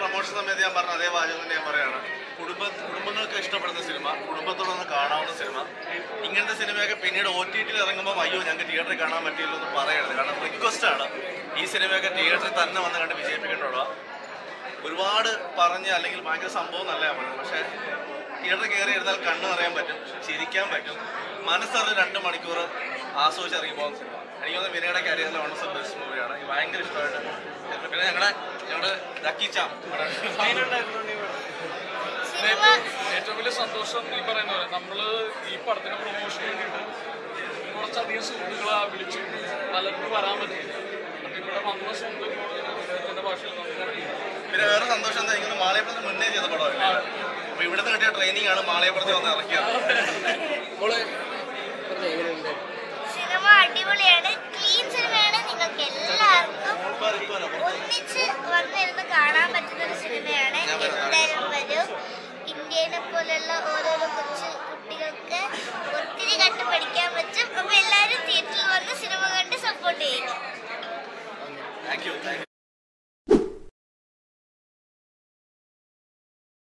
Promotion സമയത്ത് ഞാൻ പറഞ്ഞ അതേ വാചകം തന്നെ ഞാൻ പറയാണ്. കുടുംബ കുടുംബങ്ങൾക്ക് ഇഷ്ടപ്പെടുന്ന സിനിമ കുടുംബത്തോടൊന്ന് കാണാവുന്ന സിനിമ. ഇങ്ങനത്തെ സിനിമയൊക്കെ പിന്നീട് ഒ ടി ടിയിൽ ഇറങ്ങുമ്പോൾ അയ്യോ ഞങ്ങൾക്ക് തിയേറ്ററിൽ കാണാൻ പറ്റിയില്ലോ എന്ന് പറയരുത്. കാരണം റിക്വസ്റ്റ് ആണ്. ഈ സിനിമയൊക്കെ തിയേറ്ററിൽ തന്നെ വന്ന് കണ്ട് വിജയിപ്പിക്കേണ്ടതുള്ള ഒരുപാട് പറഞ്ഞ് അല്ലെങ്കിൽ ഭയങ്കര സംഭവം നല്ല പറഞ്ഞു പക്ഷേ തിയേറ്ററിൽ കയറി ഇരുന്നാൽ കണ്ണ് നിറയാൻ പറ്റും ചിരിക്കാൻ പറ്റും. മനസ്സറിഞ്ഞ് രണ്ട് മണിക്കൂർ ആസ്വദിച്ച് ഇറങ്ങി പോകുന്ന സിനിമ. എനിക്ക് തോന്നുന്നു വിനയുടെ കരിയറിലെ വൺ ഓഫ് ബെസ്റ്റ് മൂവിയാണ് ഭയങ്കര ഇഷ്ടമായിട്ട് ഞങ്ങളുടെ ഞങ്ങളുടെ ലക്കി ചാം സിനിമ ഏറ്റവും വലിയ സന്തോഷം ഈ പറയുന്ന പോലെ നമ്മൾ ഈ പടത്തിന്റെ പ്രൊമോഷൻ വേണ്ടിയിട്ട് കുറച്ചധികം സുഹൃത്തുക്കളെ വിളിച്ചു പലർക്കും വരാൻ പറ്റിയില്ല. അപ്പൊ ഇവിടെ വന്ന സുഹൃത്തുക്കളോട് ഭാഷയിൽ പിന്നെ വേറെ സന്തോഷം എന്താ നിങ്ങൾ മാളയപ്പുറത്ത് മുന്നേ ചെയ്ത പടമല്ലേ? അപ്പൊ ഇവിടുന്ന് കിട്ടിയ ട്രെയിനിങ് ആണ് മാളയപ്പുറത്ത് വന്ന് ഇറക്കിയത്.